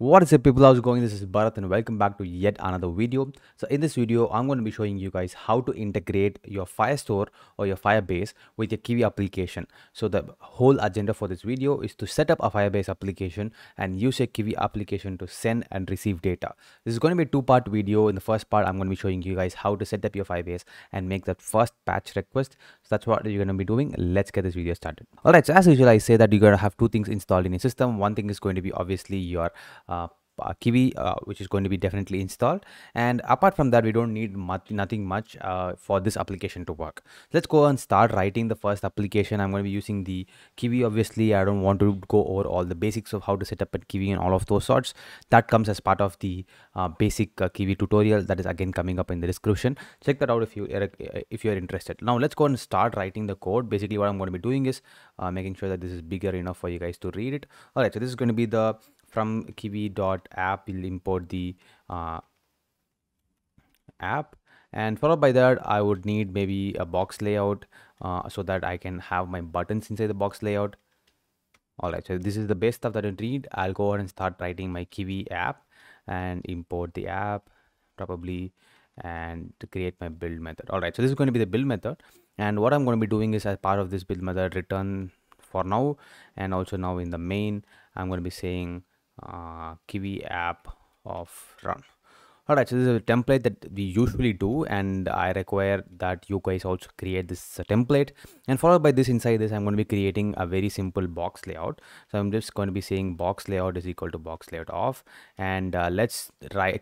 What is up people, how's it going? This is Bharat and welcome back to yet another video. So in this video, I'm going to be showing you guys how to integrate your Firestore or your Firebase with your Kivy application. So the whole agenda for this video is to set up a Firebase application and use your Kivy application to send and receive data. This is going to be a two-part video. In the first part, I'm going to be showing you guys how to set up your Firebase and make that first patch request. So that's what you're going to be doing. Let's get this video started. Alright, so as usual, I say that you're going to have two things installed in your system. One thing is going to be obviously your uh, uh, uh, which is going to be definitely installed. And apart from that, we don't need much, nothing much for this application to work. Let's go and start writing the first application. I'm going to be using the Kivy. Obviously, I don't want to go over all the basics of how to set up a Kivy and all of those sorts. That comes as part of the basic Kivy tutorial that is again coming up in the description. Check that out if you are, if you're interested. Now let's go and start writing the code. Basically, what I'm going to be doing is making sure that this is bigger enough for you guys to read it. All right, so this is going to be the from kivy.app we'll import the uh, app. And followed by that I would need maybe a box layout uh, so that I can have my buttons inside the box layout. Alright so this is the best stuff that I need. I'll go ahead and start writing my Kivy app and import the app probably and create my build method. Alright so this is going to be the build method. And what I'm going to be doing is as part of this build method return for now and also now in the main I'm going to be saying uh, Kivy app of run. Alright, so this is a template that we usually do and I require that you guys also create this template and followed by this inside this I'm going to be creating a very simple box layout. So I'm just going to be saying box layout is equal to box layout off and uh, let's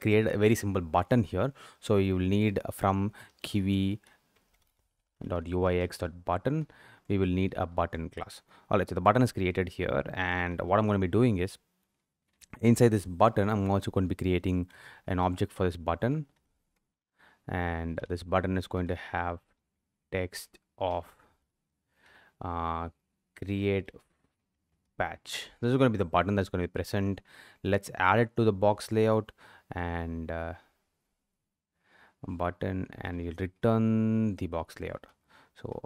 create a very simple button here. So you will need from dot button we will need a button class all right so the button is created here and what i'm going to be doing is inside this button i'm also going to be creating an object for this button. And this button is going to have text of uh, create patch this is going to be the button that's going to be present. Let's add it to the box layout and uh, button and you'll return the box layout. So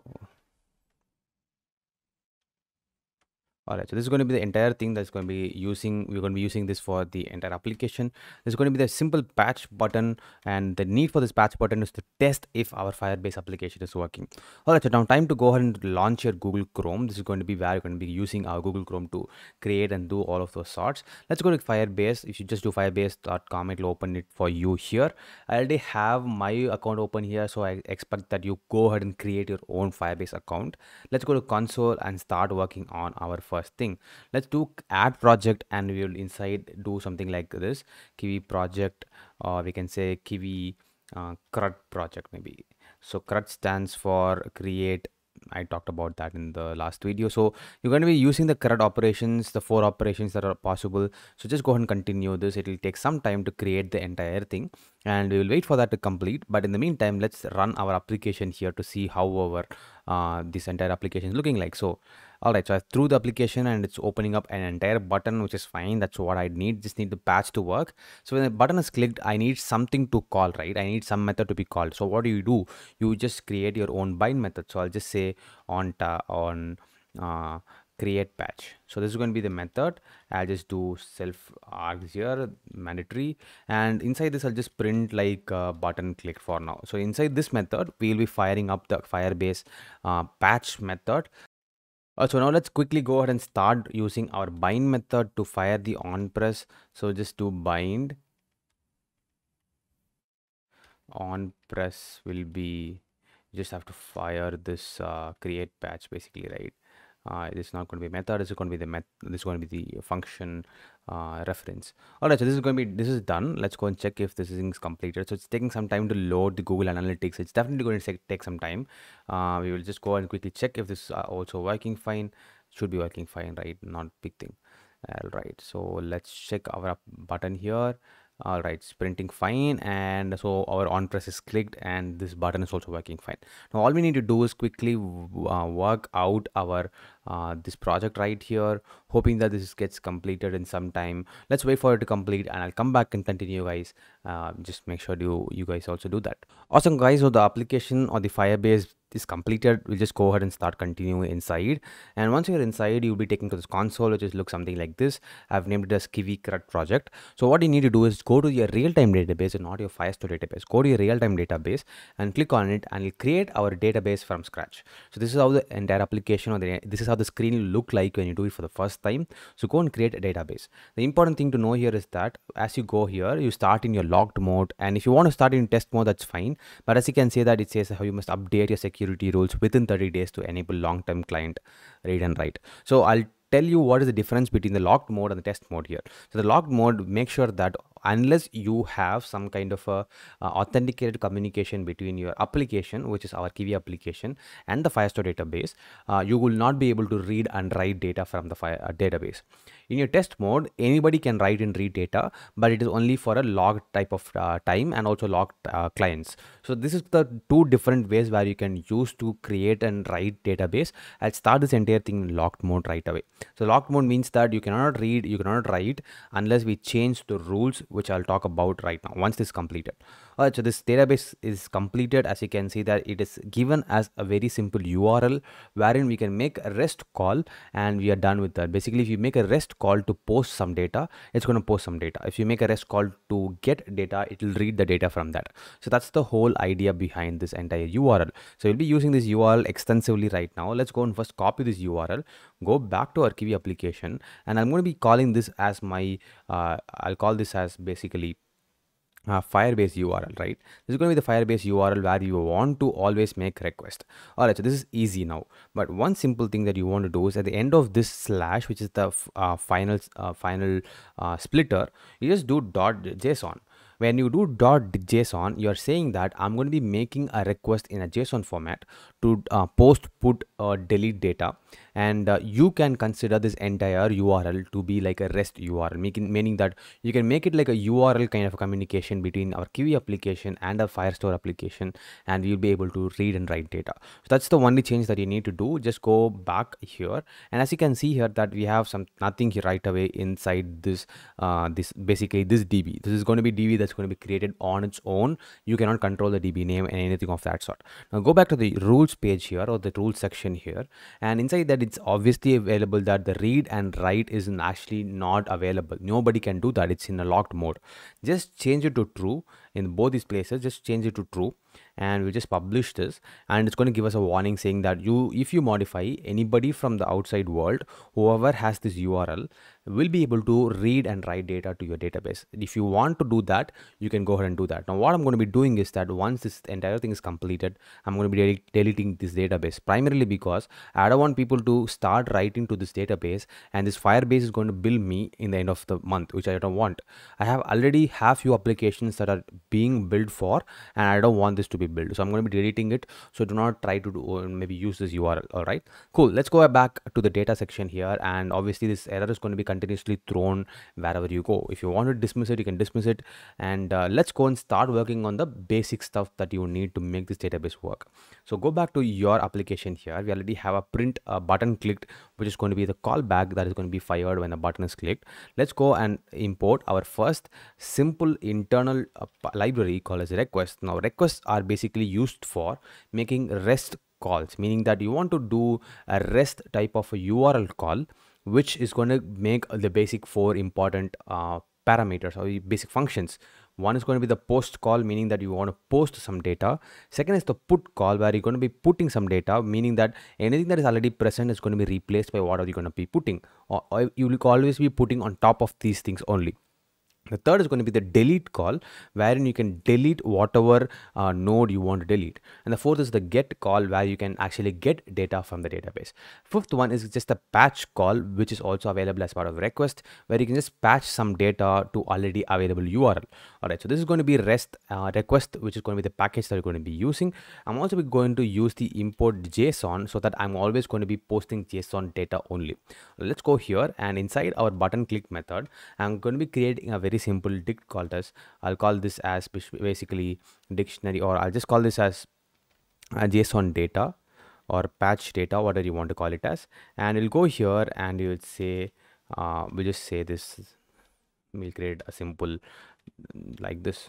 all right so this is going to be the entire thing that's going to be using we're going to be using this for the entire application. There's going to be the simple patch button and the need for this patch button is to test if our firebase application is working. All right so now time to go ahead and launch your google chrome. This is going to be where you're going to be using our google chrome to create and do all of those sorts. Let's go to firebase. If you just do firebase.com it'll open it for you here. I already have my account open here so i expect that you go ahead and create your own firebase account. Let's go to console and start working on our first first thing let's do add project and we will inside do something like this kivy project or we can say kivy uh, crud project maybe so crud stands for create I talked about that in the last video. So you're going to be using the CRUD operations, the four operations that are possible. So just go ahead and continue this. It will take some time to create the entire thing and we will wait for that to complete. But in the meantime, let's run our application here to see how our uh, this entire application is looking like. So all right so i threw the application and it's opening up an entire button which is fine. That's what i need. Just need the patch to work. So when the button is clicked i need something to call right? I need some method to be called. So what do you do? You just create your own bind method. So i'll just say on on uh, create patch. So this is going to be the method. I'll just do self args here mandatory. And inside this i'll just print like button click for now. So inside this method we'll be firing up the firebase uh, patch method uh, so now let's quickly go ahead and start using our bind method to fire the on press. So just do bind on press will be you just have to fire this uh, create patch basically right uh, it is not going to be method this is going to be the met this is going to be the function uh, reference. All right so this is going to be this is done. Let's go and check if this is completed. So it's taking some time to load the google analytics. It's definitely going to take some time. Uh, we will just go and quickly check if this is also working fine. Should be working fine right? Not big thing. All right so let's check our button here all right it's printing fine and so our on press is clicked and this button is also working fine. Now all we need to do is quickly uh, work out our uh, this project right here hoping that this gets completed in some time. Let's wait for it to complete and i'll come back and continue guys. Uh, just make sure you you guys also do that. Awesome guys. So the application or the firebase is completed. We'll just go ahead and start continuing inside. And once you're inside you'll be taken to this console which is look something like this. I've named it as kivy crud project. So what you need to do is go to your real-time database and not your firestore database. Go to your real-time database and click on it and it'll create our database from scratch. So this is how the entire application or the, this is how the screen will look like when you do it for the first time so go and create a database the important thing to know here is that as you go here you start in your logged mode and if you want to start in test mode that's fine but as you can see that it says how you must update your security rules within 30 days to enable long-term client read and write. So I'll tell you what is the difference between the locked mode and the test mode here. So the locked mode, make sure that unless you have some kind of a uh, authenticated communication between your application, which is our Kivy application and the Firestore database, uh, you will not be able to read and write data from the fire, uh, database. In your test mode, anybody can write and read data, but it is only for a logged type of uh, time and also logged uh, clients. So this is the two different ways where you can use to create and write database. I'll start this entire thing in locked mode right away. So locked mode means that you cannot read, you cannot write unless we change the rules, which I'll talk about right now once this is completed. Alright, so this database is completed as you can see that it is given as a very simple URL wherein we can make a REST call and we are done with that. Basically, if you make a REST call to post some data, it's going to post some data. If you make a REST call to get data, it will read the data from that. So that's the whole idea behind this entire URL. So we'll be using this URL extensively right now. Let's go and first copy this URL, go back to our Kivy application, and I'm going to be calling this as my, uh, I'll call this as basically uh, Firebase URL, right? This is going to be the Firebase URL where you want to always make request. All right, so this is easy now. But one simple thing that you want to do is at the end of this slash, which is the uh, final uh, final uh, splitter, you just do dot JSON when you do dot json you're saying that i'm going to be making a request in a json format to uh, post put or delete data and uh, you can consider this entire url to be like a rest url making meaning that you can make it like a url kind of communication between our kivy application and a firestore application and you'll be able to read and write data. So that's the only change that you need to do. Just go back here and as you can see here that we have some nothing right away inside this uh, this basically this db this is going to be db that's going to be created on its own. You cannot control the db name and anything of that sort. Now go back to the rules page here or the rules section here and inside that it's obviously available that the read and write is actually not available. Nobody can do that. It's in a locked mode. Just change it to true in both these places. Just change it to true and we just publish this. And it's going to give us a warning saying that you if you modify anybody from the outside world whoever has this url will be able to read and write data to your database. If you want to do that you can go ahead and do that. Now what i'm going to be doing is that once this entire thing is completed i'm going to be del deleting this database primarily because i don't want people to start writing to this database and this firebase is going to bill me in the end of the month which i don't want. I have already have few applications that are being built for and i don't want this to be built so i'm going to be deleting it. So do not try to do uh, maybe use this url all right cool. Let's go back to the data section here and obviously this error is going to be continuously thrown wherever you go. If you want to dismiss it you can dismiss it. And uh, let's go and start working on the basic stuff that you need to make this database work. So go back to your application here. We already have a print uh, button clicked which is going to be the callback that is going to be fired when the button is clicked. Let's go and import our first simple internal uh, library called as request. Now requests are basically used for making rest calls meaning that you want to do a rest type of a url call which is going to make the basic four important uh, parameters or basic functions. One is going to be the post call meaning that you want to post some data. Second is the put call where you're going to be putting some data meaning that anything that is already present is going to be replaced by what are you going to be putting. Or, or you will always be putting on top of these things only the third is going to be the delete call, wherein you can delete whatever uh, node you want to delete. And the fourth is the get call, where you can actually get data from the database. Fifth one is just a patch call, which is also available as part of request, where you can just patch some data to already available URL. All right, so this is going to be REST uh, request, which is going to be the package that you're going to be using. I'm also going to use the import JSON so that I'm always going to be posting JSON data only. Let's go here and inside our button click method, I'm going to be creating a very simple dict called as I'll call this as basically dictionary or I'll just call this as JSON data or patch data whatever you want to call it as. And you'll go here and you'll say uh, we'll just say this. We'll create a simple mm, like this.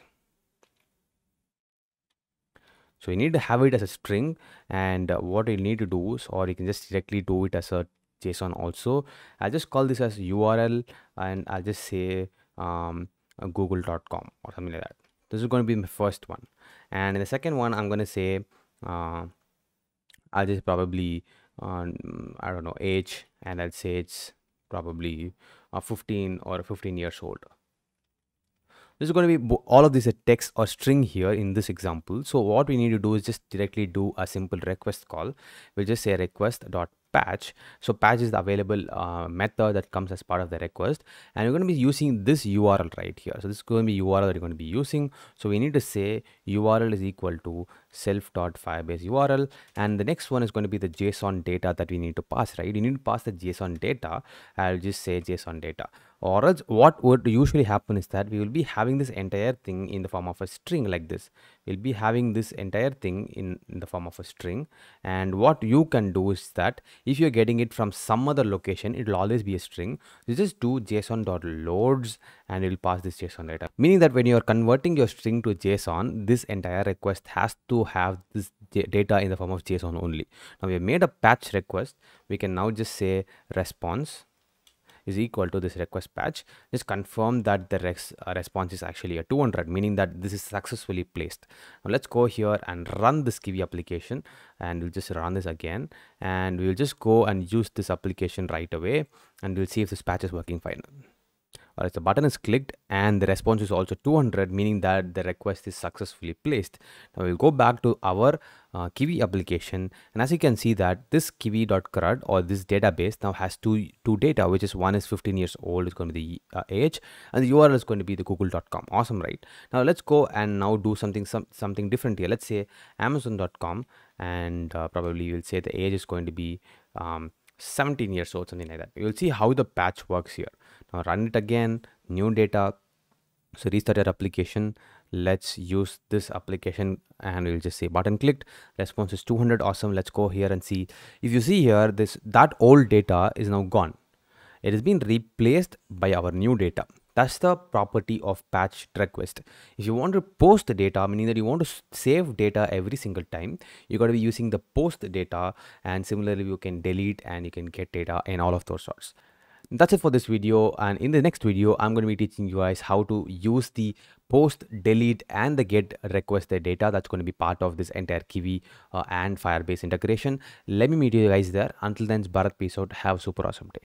So you need to have it as a string and uh, what you need to do is or you can just directly do it as a json also. I'll just call this as url and i'll just say um, uh, google.com or something like that. This is going to be my first one. And in the second one i'm going to say uh, i'll just probably um, i don't know age and i'll say it's probably uh, 15 or 15 years old. This is going to be all of this a text or string here in this example. So what we need to do is just directly do a simple request call. We'll just say request dot patch. So patch is the available uh, method that comes as part of the request. And we're going to be using this url right here. So this is going to be url that you're going to be using. So we need to say url is equal to self dot firebase url and the next one is going to be the json data that we need to pass right? You need to pass the json data. I'll just say json data. Or else what would usually happen is that we will be having this entire thing in the form of a string like this we'll be having this entire thing in, in, the form of a string. And what you can do is that if you're getting it from some other location it will always be a string. You just do json.loads and it will pass this json data. Meaning that when you're converting your string to json this entire request has to have this data in the form of json only. Now we have made a patch request. We can now just say response is equal to this request patch just confirm that the res uh, response is actually a 200 meaning that this is successfully placed. Now let's go here and run this kivy application and we'll just run this again and we'll just go and use this application right away and we'll see if this patch is working fine Alright, the button is clicked and the response is also 200 meaning that the request is successfully placed. Now we'll go back to our uh, kivy application. And as you can see that this kivy.crud or this database now has two two data which is one is 15 years old it's going to be the uh, age and the url is going to be the google.com awesome right? Now let's go and now do something some, something different here. Let's say amazon.com and uh, probably we'll say the age is going to be um, 17 years old something like that. You'll see how the patch works here. Now run it again new data. So restart your application. Let's use this application and we'll just say button clicked. Response is 200 awesome. Let's go here and see. If you see here this that old data is now gone. It has been replaced by our new data that's the property of patch request. If you want to post the data, meaning that you want to save data every single time, you got to be using the post data and similarly you can delete and you can get data in all of those sorts. That's it for this video and in the next video, I'm going to be teaching you guys how to use the post, delete and the get request the data that's going to be part of this entire Kivy uh, and Firebase integration. Let me meet you guys there. Until then, Bharat, peace out. Have super awesome day.